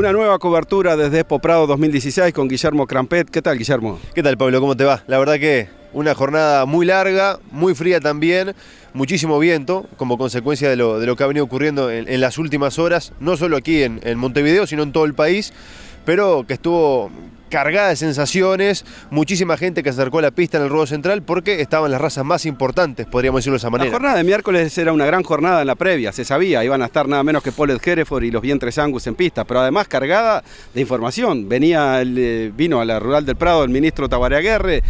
Una nueva cobertura desde Expo Prado 2016 con Guillermo Crampet. ¿Qué tal, Guillermo? ¿Qué tal, Pablo? ¿Cómo te va? La verdad que una jornada muy larga, muy fría también, muchísimo viento como consecuencia de lo, de lo que ha venido ocurriendo en, las últimas horas, no solo aquí en Montevideo, sino en todo el país, pero que estuvo cargada de sensaciones, muchísima gente que se acercó a la pista en el ruedo central porque estaban las razas más importantes, podríamos decirlo de esa manera. La jornada de miércoles era una gran jornada en la previa, se sabía, iban a estar nada menos que Paul Hereford y los vientres Angus en pista, pero además cargada de información. Venía el, eh, vino a la Rural del Prado el ministro Tabaré Aguerre,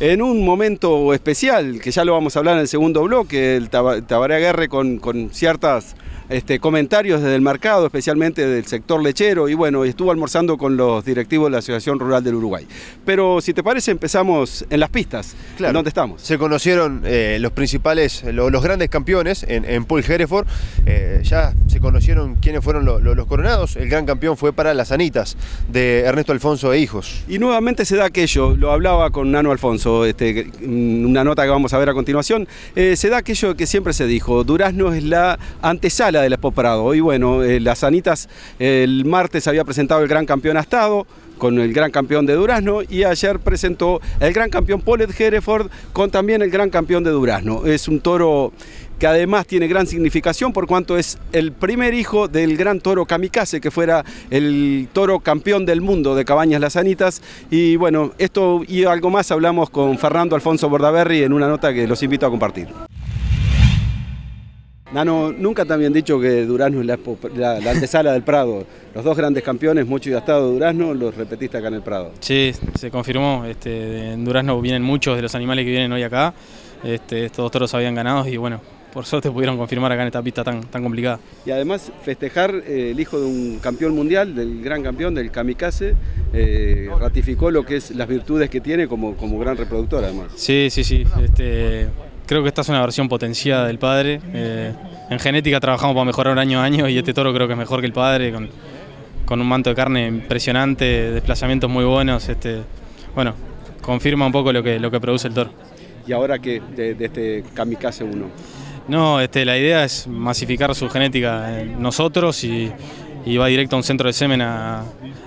en un momento especial, que ya lo vamos a hablar en el segundo bloque, el Tabaré Aguerre con, con ciertas este, comentarios desde el mercado, especialmente del sector lechero, y bueno, estuvo almorzando con los directivos de la Asociación Rural del Uruguay. Pero si te parece, empezamos en las pistas. Claro. ¿Dónde estamos? Se conocieron eh, los principales, lo, los grandes campeones en, en Paul Hereford. Eh, ya se conocieron quiénes fueron lo, lo, los coronados. El gran campeón fue para las Anitas de Ernesto Alfonso e Hijos. Y nuevamente se da aquello, lo hablaba con Nano Alfonso, este, una nota que vamos a ver a continuación. Eh, se da aquello que siempre se dijo: Durazno es la antesala de la Expo Prado. Y bueno, eh, las Anitas el martes había presentado el gran campeón Astado con el gran campeón de Durazno y ayer presentó el gran campeón Paulette Hereford con también el gran campeón de Durazno. Es un toro que además tiene gran significación por cuanto es el primer hijo del gran toro Kamikaze, que fuera el toro campeón del mundo de Cabañas Las Anitas. Y bueno, esto y algo más hablamos con Fernando Alfonso Bordaberry en una nota que los invito a compartir. Nano, nunca te habían dicho que Durazno es la, la, la, antesala del Prado. Los dos grandes campeones, Mucho y Gastado Durazno, los repetiste acá en el Prado. Sí, se confirmó. Este, en Durazno vienen muchos de los animales que vienen hoy acá. Este, estos dos toros habían ganado y bueno, por suerte pudieron confirmar acá en esta pista tan, tan complicada. Y además festejar eh, el hijo de un campeón mundial, del gran campeón, del Kamikaze, eh, ratificó lo que es las virtudes que tiene como, como gran reproductor además. Sí, sí, sí. Este, creo que esta es una versión potenciada del padre. Eh, en genética trabajamos para mejorar año a año y este toro creo que es mejor que el padre, con, con un manto de carne impresionante, desplazamientos muy buenos. Este, bueno, confirma un poco lo que, lo que produce el toro. ¿Y ahora qué de, de este Kamikaze 1? No, este, la idea es masificar su genética en nosotros y, y va directo a un centro de semen a,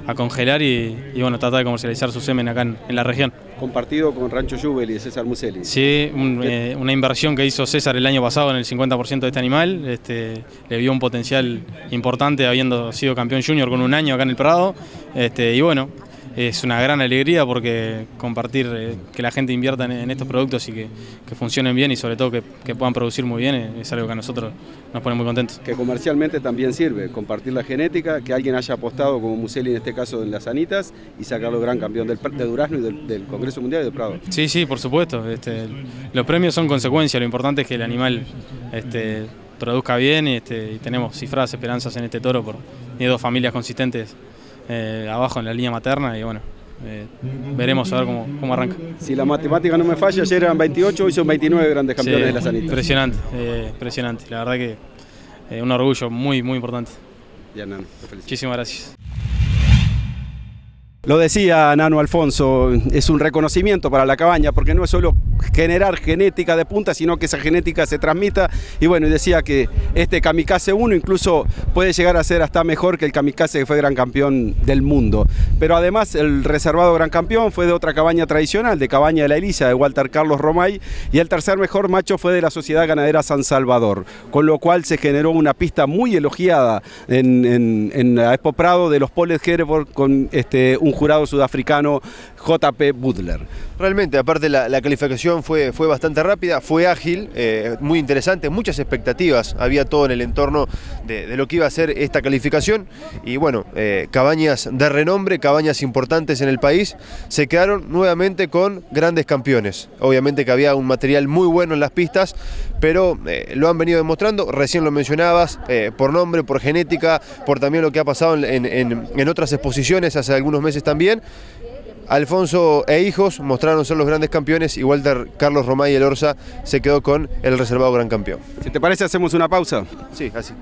a congelar y, y, bueno, trata de comercializar su semen acá en, en la región. Compartido con Rancho Jubel y César Muselli. Sí, un, eh, una inversión que hizo César el año pasado en el 50% de este animal. Este, le vio un potencial importante habiendo sido campeón junior con un año acá en el Prado. Este, y bueno, es una gran alegría porque compartir, eh, que la gente invierta en, en estos productos y que, que, funcionen bien y sobre todo que, que, puedan producir muy bien eh, es algo que a nosotros nos pone muy contentos. Que comercialmente también sirve, compartir la genética, que alguien haya apostado como Museli en este caso en las Anitas y sacarlo gran campeón del, de Durazno y del, del, Congreso Mundial de Prado. Sí, sí, por supuesto. Este, los premios son consecuencia, lo importante es que el animal este, produzca bien y, este, y tenemos cifradas esperanzas en este toro por tiene dos familias consistentes eh, abajo en la línea materna y bueno, eh, veremos a ver cómo, cómo, arranca. Si la matemática no me falla, ayer eran 28, hoy son 29 grandes campeones sí, de la Sanitas. Impresionante, eh, impresionante. La verdad que eh, un orgullo muy, muy importante. Ya, Nano, Muchísimas gracias. Lo decía Nano Alfonso, es un reconocimiento para la cabaña porque no es solo generar genética de punta, sino que esa genética se transmita. Y bueno, decía que este Kamikaze 1 incluso puede llegar a ser hasta mejor que el Kamikaze que fue gran campeón del mundo. Pero además el reservado gran campeón fue de otra cabaña tradicional, de Cabaña de la Elisa, de Walter Carlos Romay, y el tercer mejor macho fue de la Sociedad Ganadera San Salvador, con lo cual se generó una pista muy elogiada en, en, Expo Prado de los Poles Hereford con este, un jurado sudafricano JP Butler. Realmente, aparte la, la calificación fue, fue, bastante rápida, fue ágil, eh, muy interesante, muchas expectativas había todo en el entorno de, lo que iba a ser esta calificación y bueno, eh, cabañas de renombre, cabañas importantes en el país, se quedaron nuevamente con grandes campeones. Obviamente que había un material muy bueno en las pistas, pero eh, lo han venido demostrando, recién lo mencionabas, por nombre, por genética, por también lo que ha pasado en, en, en otras exposiciones hace algunos meses también. Alfonso e hijos mostraron ser los grandes campeones y Walter Carlos Romay y el Orsa se quedó con el reservado gran campeón. Si te parece hacemos una pausa. Sí, así.